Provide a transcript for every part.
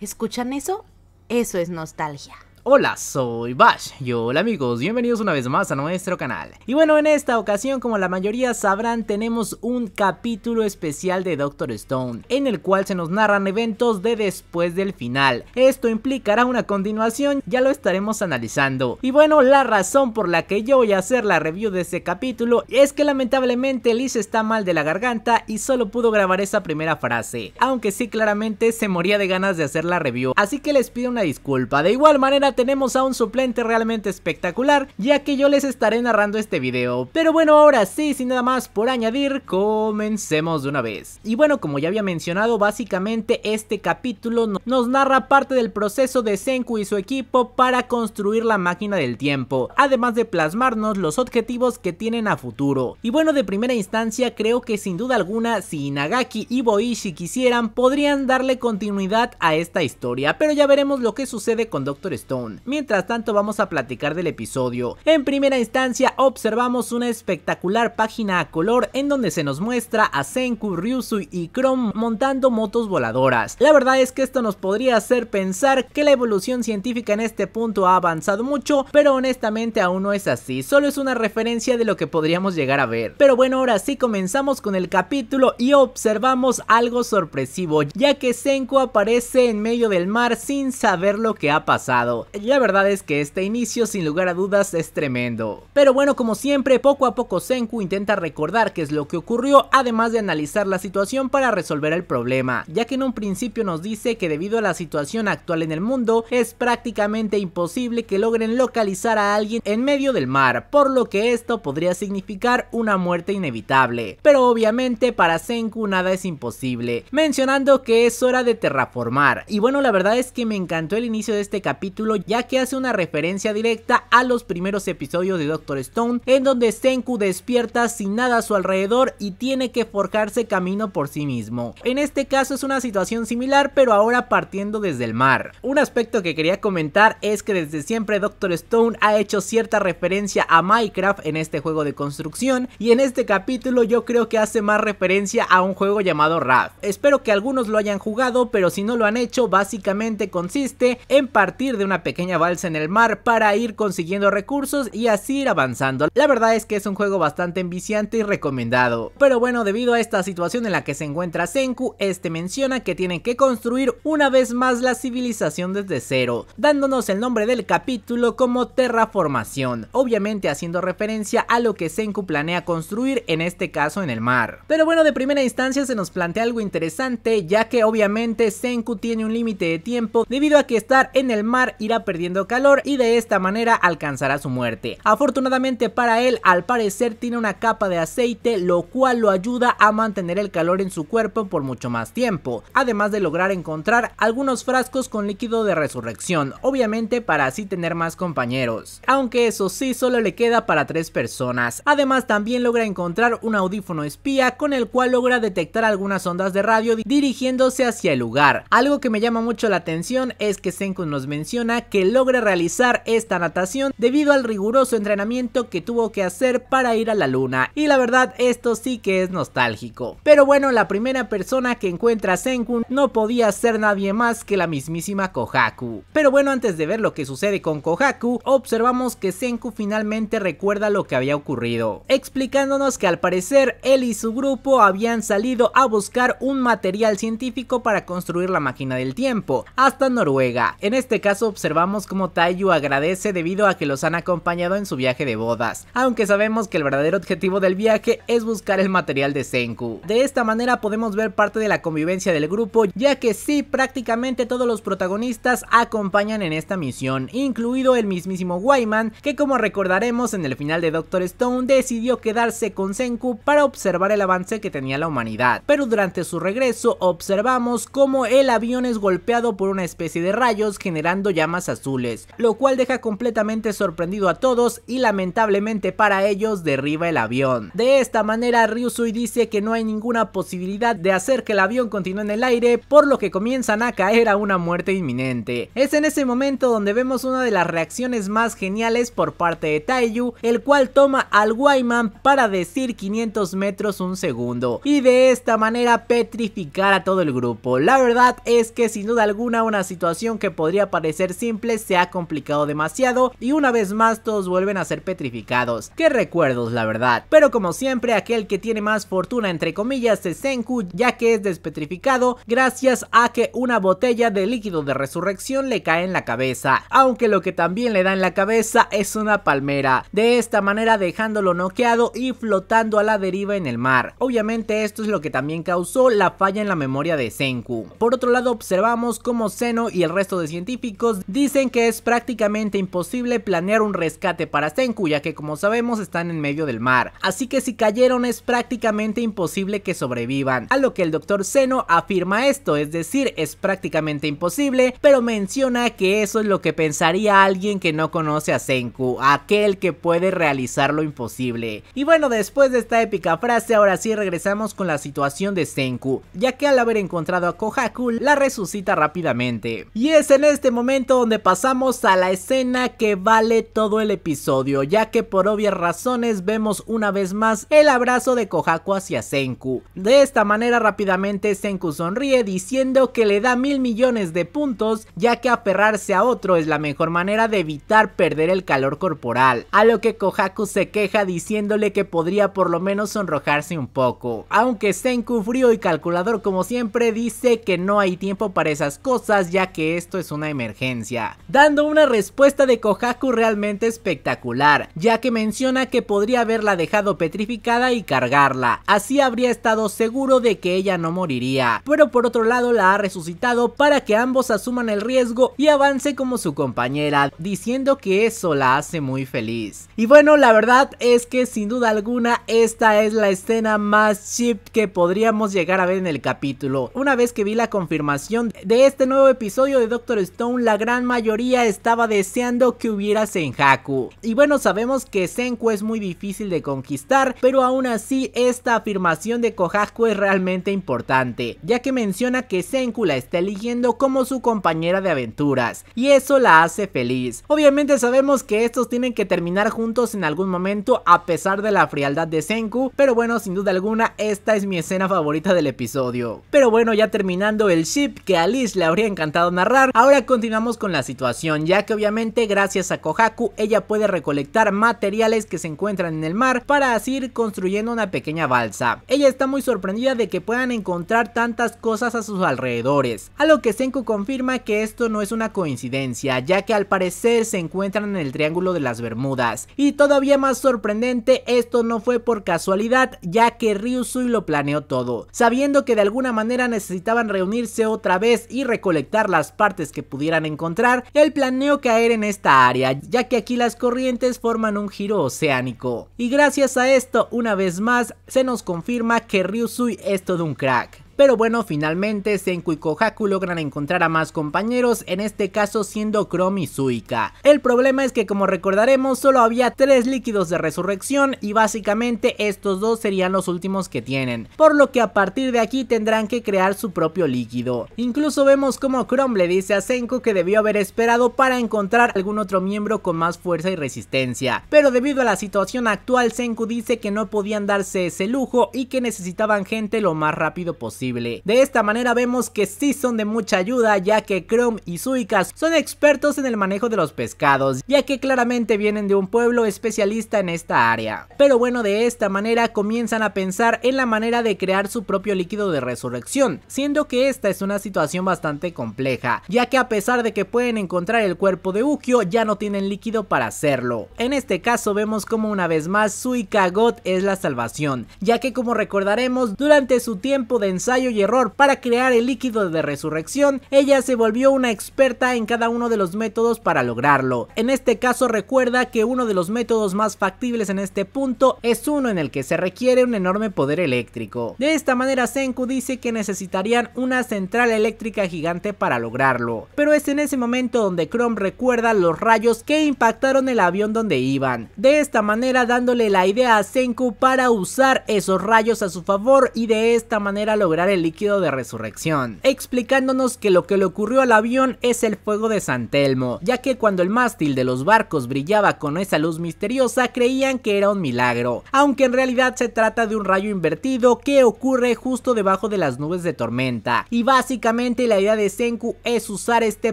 ¿Escuchan eso? Eso es nostalgia. Hola, soy Bash y hola amigos, bienvenidos una vez más a nuestro canal. Y bueno, en esta ocasión, como la mayoría sabrán, tenemos un capítulo especial de Doctor Stone, en el cual se nos narran eventos de después del final. Esto implicará una continuación, ya lo estaremos analizando. Y bueno, la razón por la que yo voy a hacer la review de este capítulo es que lamentablemente Liz está mal de la garganta y solo pudo grabar esa primera frase, aunque sí claramente se moría de ganas de hacer la review, así que les pido una disculpa. De igual manera tenemos a un suplente realmente espectacular, ya que yo les estaré narrando este video. Pero bueno, ahora sí, sin nada más por añadir, comencemos de una vez. Y bueno, como ya había mencionado, básicamente este capítulo nos narra parte del proceso de Senku y su equipo para construir la máquina del tiempo, además de plasmarnos los objetivos que tienen a futuro. Y bueno, de primera instancia creo que sin duda alguna, si Inagaki y Boishi quisieran, podrían darle continuidad a esta historia, pero ya veremos lo que sucede con Doctor Stone. Mientras tanto vamos a platicar del episodio. En primera instancia observamos una espectacular página a color en donde se nos muestra a Senku, Ryusui y Chrome montando motos voladoras. La verdad es que esto nos podría hacer pensar que la evolución científica en este punto ha avanzado mucho, pero honestamente aún no es así, solo es una referencia de lo que podríamos llegar a ver. Pero bueno, ahora sí comenzamos con el capítulo y observamos algo sorpresivo, ya que Senku aparece en medio del mar sin saber lo que ha pasado. La verdad es que este inicio sin lugar a dudas es tremendo. Pero bueno, como siempre, poco a poco Senku intenta recordar qué es lo que ocurrió, además de analizar la situación para resolver el problema, ya que en un principio nos dice que debido a la situación actual en el mundo, es prácticamente imposible que logren localizar a alguien en medio del mar, por lo que esto podría significar una muerte inevitable. Pero obviamente para Senku nada es imposible, mencionando que es hora de terraformar. Y bueno, la verdad es que me encantó el inicio de este capítulo ya que hace una referencia directa a los primeros episodios de Doctor Stone, en donde Senku despierta sin nada a su alrededor y tiene que forjarse camino por sí mismo. En este caso es una situación similar, pero ahora partiendo desde el mar. Un aspecto que quería comentar es que desde siempre Doctor Stone ha hecho cierta referencia a Minecraft en este juego de construcción, y en este capítulo yo creo que hace más referencia a un juego llamado Raft. Espero que algunos lo hayan jugado, pero si no lo han hecho, básicamente consiste en partir de una pequeña balsa en el mar para ir consiguiendo recursos y así ir avanzando. La verdad es que es un juego bastante enviciante y recomendado. Pero bueno, debido a esta situación en la que se encuentra Senku, este menciona que tienen que construir una vez más la civilización desde cero, dándonos el nombre del capítulo como terraformación, obviamente haciendo referencia a lo que Senku planea construir en este caso en el mar. Pero bueno, de primera instancia se nos plantea algo interesante, ya que obviamente Senku tiene un límite de tiempo debido a que estar en el mar irá perdiendo calor y de esta manera alcanzará su muerte. Afortunadamente para él, al parecer tiene una capa de aceite, lo cual lo ayuda a mantener el calor en su cuerpo por mucho más tiempo, además de lograr encontrar algunos frascos con líquido de resurrección, obviamente para así tener más compañeros. Aunque eso sí, solo le queda para tres personas. Además también logra encontrar un audífono espía con el cual logra detectar algunas ondas de radio dirigiéndose hacia el lugar. Algo que me llama mucho la atención es que Senku nos menciona que logre realizar esta natación debido al riguroso entrenamiento que tuvo que hacer para ir a la luna. Y la verdad esto sí que es nostálgico. Pero bueno, la primera persona que encuentra a Senku no podía ser nadie más que la mismísima Kohaku. Pero bueno, antes de ver lo que sucede con Kohaku, observamos que Senku finalmente recuerda lo que había ocurrido, explicándonos que al parecer él y su grupo habían salido a buscar un material científico para construir la máquina del tiempo, hasta Noruega. En este caso observamos como Taiyu agradece debido a que los han acompañado en su viaje de bodas, aunque sabemos que el verdadero objetivo del viaje es buscar el material de Senku. De esta manera podemos ver parte de la convivencia del grupo, ya que sí, prácticamente todos los protagonistas acompañan en esta misión, incluido el mismísimo Wyman, que como recordaremos en el final de Doctor Stone decidió quedarse con Senku para observar el avance que tenía la humanidad, pero durante su regreso observamos como el avión es golpeado por una especie de rayos generando llamas azules, lo cual deja completamente sorprendido a todos y lamentablemente para ellos derriba el avión. De esta manera Ryusui dice que no hay ninguna posibilidad de hacer que el avión continúe en el aire, por lo que comienzan a caer a una muerte inminente. Es en ese momento donde vemos una de las reacciones más geniales por parte de Taiyu, el cual toma al Wyman para decir 500 metros un segundo y de esta manera petrificar a todo el grupo. La verdad es que sin duda alguna una situación que podría parecer simple se ha complicado demasiado y una vez más todos vuelven a ser petrificados. Qué recuerdos la verdad. Pero como siempre aquel que tiene más fortuna entre comillas es Senku ya que es despetrificado gracias a que una botella de líquido de resurrección le cae en la cabeza. Aunque lo que también le da en la cabeza es una palmera. De esta manera dejándolo noqueado y flotando a la deriva en el mar. Obviamente esto es lo que también causó la falla en la memoria de Senku. Por otro lado observamos como Zeno y el resto de científicos dicen que es prácticamente imposible planear un rescate para Senku ya que como sabemos están en medio del mar. Así que si cayeron es prácticamente imposible que sobrevivan. A lo que el doctor Zeno afirma esto, es decir, es prácticamente imposible, pero menciona que eso es lo que pensaría alguien que no conoce a Senku, aquel que puede realizar lo imposible. Y bueno, después de esta épica frase, ahora sí regresamos con la situación de Senku, ya que al haber encontrado a Kohaku, la resucita rápidamente. Y es en este momento donde pasamos a la escena que vale todo el episodio, ya que por obvias razones vemos una vez más el abrazo de Kohaku hacia Senku. De esta manera rápidamente Senku sonríe diciendo que le da mil millones de puntos, ya que aferrarse a otro es la mejor manera de evitar perder el calor corporal, a lo que Kohaku se queja diciéndole que podría por lo menos sonrojarse un poco. Aunque Senku frío y calculador como siempre dice que no hay tiempo para esas cosas ya que esto es una emergencia. Dando una respuesta de Kohaku realmente espectacular, ya que menciona que podría haberla dejado petrificada y cargarla. Así habría estado seguro de que ella no moriría. Pero por otro lado la ha resucitado para que ambos asuman el riesgo y avance como su compañera, diciendo que eso la hace muy feliz. Y bueno, la verdad es que sin duda alguna esta es la escena más chip que podríamos llegar a ver en el capítulo. Una vez que vi la confirmación de este nuevo episodio de Doctor Stone, la gran mayoría estaba deseando que hubiera Senhaku. Y bueno, sabemos que Senku es muy difícil de conquistar, pero aún así esta afirmación de Kohaku es realmente importante, ya que menciona que Senku la está eligiendo como su compañera de aventuras, y eso la hace feliz. Obviamente sabemos que estos tienen que terminar juntos en algún momento a pesar de la frialdad de Senku, pero bueno, sin duda alguna esta es mi escena favorita del episodio. Pero bueno, ya terminando el ship que a Alice le habría encantado narrar, ahora continuamos con la situación, ya que obviamente gracias a Kohaku ella puede recolectar materiales que se encuentran en el mar para así ir construyendo una pequeña balsa. Ella está muy sorprendida de que puedan encontrar tantas cosas a sus alrededores, a lo que Senku confirma que esto no es una coincidencia, ya que al parecer se encuentran en el Triángulo de las Bermudas. Y todavía más sorprendente, esto no fue por casualidad, ya que Ryusui lo planeó todo, sabiendo que de alguna manera necesitaban reunirse otra vez y recolectar las partes que pudieran encontrar, él planeó caer en esta área, ya que aquí las corrientes forman un giro oceánico. Y gracias a esto, una vez más, se nos confirma que Ryusui es todo un crack. Pero bueno, finalmente Senku y Kohaku logran encontrar a más compañeros, en este caso siendo Chrome y Suika. El problema es que como recordaremos solo había tres líquidos de resurrección y básicamente estos dos serían los últimos que tienen, por lo que a partir de aquí tendrán que crear su propio líquido. Incluso vemos como Chrome le dice a Senku que debió haber esperado para encontrar algún otro miembro con más fuerza y resistencia, pero debido a la situación actual Senku dice que no podían darse ese lujo y que necesitaban gente lo más rápido posible. De esta manera vemos que sí son de mucha ayuda ya que Chrome y Suika son expertos en el manejo de los pescados, ya que claramente vienen de un pueblo especialista en esta área. Pero bueno, de esta manera comienzan a pensar en la manera de crear su propio líquido de resurrección, siendo que esta es una situación bastante compleja, ya que a pesar de que pueden encontrar el cuerpo de Ukyo, ya no tienen líquido para hacerlo. En este caso vemos como una vez más Suika God es la salvación, ya que como recordaremos, durante su tiempo de ensayo y error para crear el líquido de resurrección, ella se volvió una experta en cada uno de los métodos para lograrlo. En este caso recuerda que uno de los métodos más factibles en este punto es uno en el que se requiere un enorme poder eléctrico. De esta manera Senku dice que necesitarían una central eléctrica gigante para lograrlo, pero es en ese momento donde Chrome recuerda los rayos que impactaron el avión donde iban, de esta manera dándole la idea a Senku para usar esos rayos a su favor y de esta manera lograr el líquido de resurrección, explicándonos que lo que le ocurrió al avión es el fuego de San Telmo, ya que cuando el mástil de los barcos brillaba con esa luz misteriosa creían que era un milagro, aunque en realidad se trata de un rayo invertido que ocurre justo debajo de las nubes de tormenta, y básicamente la idea de Senku es usar este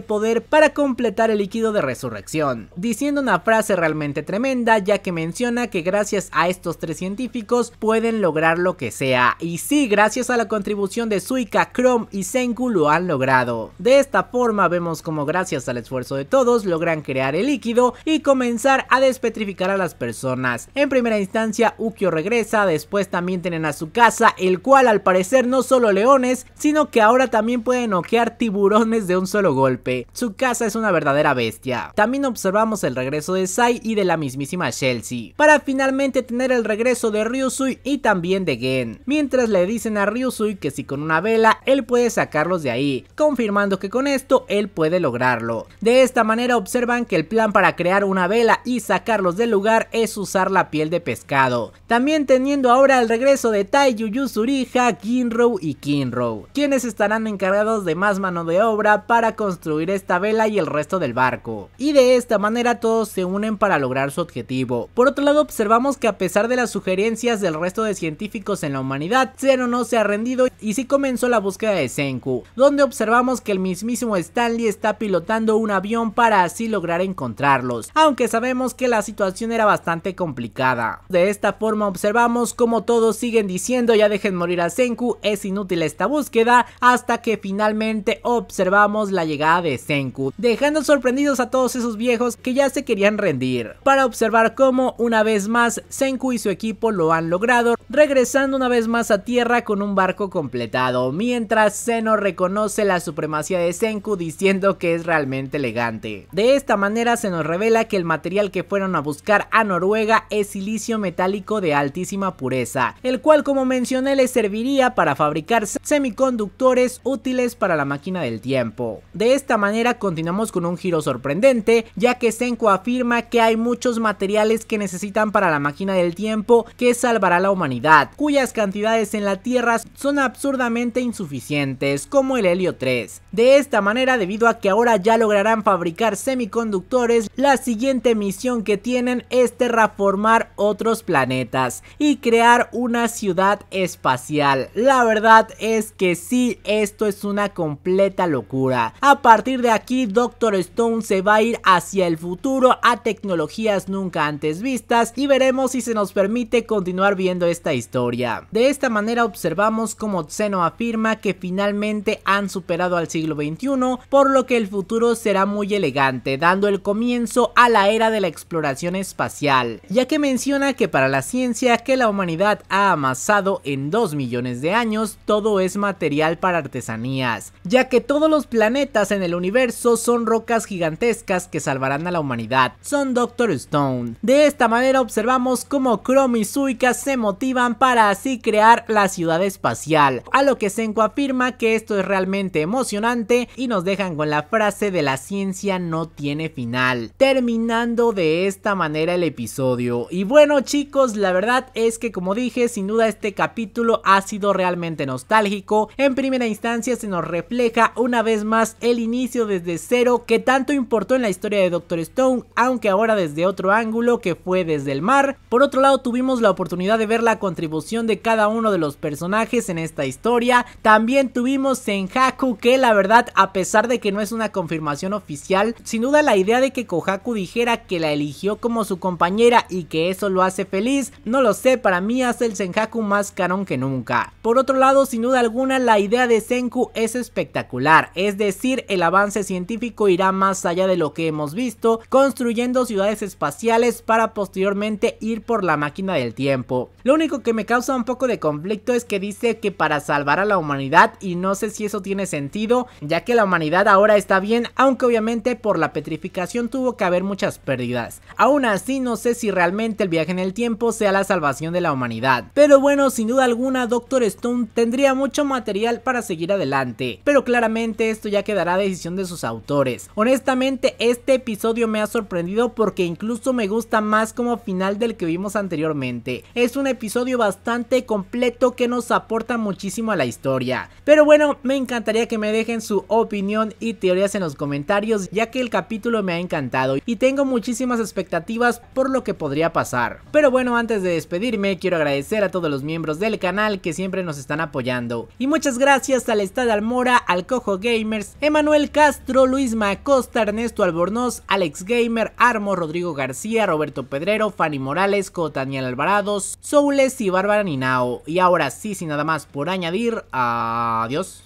poder para completar el líquido de resurrección, diciendo una frase realmente tremenda ya que menciona que gracias a estos tres científicos pueden lograr lo que sea, y sí, gracias a la contribución de Suika, Chrome y Senku lo han logrado. De esta forma vemos como gracias al esfuerzo de todos logran crear el líquido y comenzar a despetrificar a las personas. En primera instancia Ukyo regresa, después también tienen a su casa, el cual al parecer no solo leones, sino que ahora también pueden ojear tiburones de un solo golpe. Su casa es una verdadera bestia. También observamos el regreso de Sai y de la mismísima Chelsea, para finalmente tener el regreso de Ryusui y también de Gen, mientras le dicen a Ryusui que si con una vela él puede sacarlos de ahí, confirmando que con esto él puede lograrlo. De esta manera observan que el plan para crear una vela y sacarlos del lugar es usar la piel de pescado. También teniendo ahora el regreso de Tai Yusuriha, Kinro y Kinro, quienes estarán encargados de más mano de obra para construir esta vela y el resto del barco. Y de esta manera todos se unen para lograr su objetivo. Por otro lado observamos que a pesar de las sugerencias del resto de científicos en la humanidad, Zero no se ha rendido y sí comenzó la búsqueda de Senku, donde observamos que el mismísimo Stanley está pilotando un avión para así lograr encontrarlos, aunque sabemos que la situación era bastante complicada. De esta forma observamos como todos siguen diciendo ya dejen morir a Senku, es inútil esta búsqueda, hasta que finalmente observamos la llegada de Senku, dejando sorprendidos a todos esos viejos que ya se querían rendir, para observar cómo una vez más Senku y su equipo lo han logrado, regresando una vez más a tierra con un barco completado, mientras Zeno reconoce la supremacía de Senku diciendo que es realmente elegante. De esta manera se nos revela que el material que fueron a buscar a Noruega es silicio metálico de altísima pureza, el cual como mencioné le serviría para fabricar semiconductores útiles para la máquina del tiempo. De esta manera continuamos con un giro sorprendente, ya que Senku afirma que hay muchos materiales que necesitan para la máquina del tiempo que salvará a la humanidad, cuyas cantidades en la Tierra son absurdamente insuficientes, como el helio 3. De esta manera, debido a que ahora ya lograrán fabricar semiconductores, la siguiente misión que tienen es terraformar otros planetas y crear una ciudad espacial. La verdad es que sí, esto es una completa locura. A partir de aquí, Doctor Stone se va a ir hacia el futuro a tecnologías nunca antes vistas y veremos si se nos permite continuar viendo esta historia. De esta manera observamos como Zeno afirma que finalmente han superado al siglo XXI, por lo que el futuro será muy elegante, dando el comienzo a la era de la exploración espacial, ya que menciona que para la ciencia que la humanidad ha amasado en 2 millones de años, todo es material para artesanías, ya que todos los planetas en el universo son rocas gigantescas que salvarán a la humanidad, son Doctor Stone. De esta manera observamos cómo Chrome y se motivan para así crear la ciudad espacial, a lo que Senku afirma que esto es realmente emocionante y nos dejan con la frase de la ciencia no tiene final, terminando de esta manera el episodio. Y bueno chicos, la verdad es que como dije, sin duda este capítulo ha sido realmente nostálgico. En primera instancia se nos refleja una vez más el inicio desde cero que tanto importó en la historia de Doctor Stone, aunque ahora desde otro ángulo que fue desde el mar. Por otro lado tuvimos la oportunidad de ver la contribución de cada uno de los personajes en esta historia. También tuvimos Senhaku que la verdad a pesar de que no es una confirmación oficial, sin duda la idea de que Kohaku dijera que la eligió como su compañera y que eso lo hace feliz, no lo sé, para mí hace el Senhaku más canon que nunca. Por otro lado, sin duda alguna la idea de Senku es espectacular, es decir, el avance científico irá más allá de lo que hemos visto, construyendo ciudades espaciales para posteriormente ir por la máquina del tiempo. Lo único que me causa un poco de conflicto es que dice que para salvar a la humanidad y no sé si eso tiene sentido, ya que la humanidad ahora está bien, aunque obviamente por la petrificación tuvo que haber muchas pérdidas. Aún así no sé si realmente el viaje en el tiempo sea la salvación de la humanidad. Pero bueno, sin duda alguna Doctor Stone tendría mucho material para seguir adelante, pero claramente esto ya quedará a decisión de sus autores. Honestamente este episodio me ha sorprendido porque incluso me gusta más como final del que vimos anteriormente. Es un episodio bastante completo que nos aporta muchísimo a la historia. Pero bueno, me encantaría que me dejen su opinión y teorías en los comentarios ya que el capítulo me ha encantado y tengo muchísimas expectativas por lo que podría pasar. Pero bueno, antes de despedirme quiero agradecer a todos los miembros del canal que siempre nos están apoyando. Y muchas gracias al Estado Almora, al Cojo Gamers, Emanuel Castro, Luis Macosta, Ernesto Albornoz, Alex Gamer, Armo, Rodrigo García, Roberto Pedrero, Fanny Morales, Cotaniel Alvarados, Soules y Bárbara Ninao. Y ahora sí, sin nada más por por añadir. Adiós.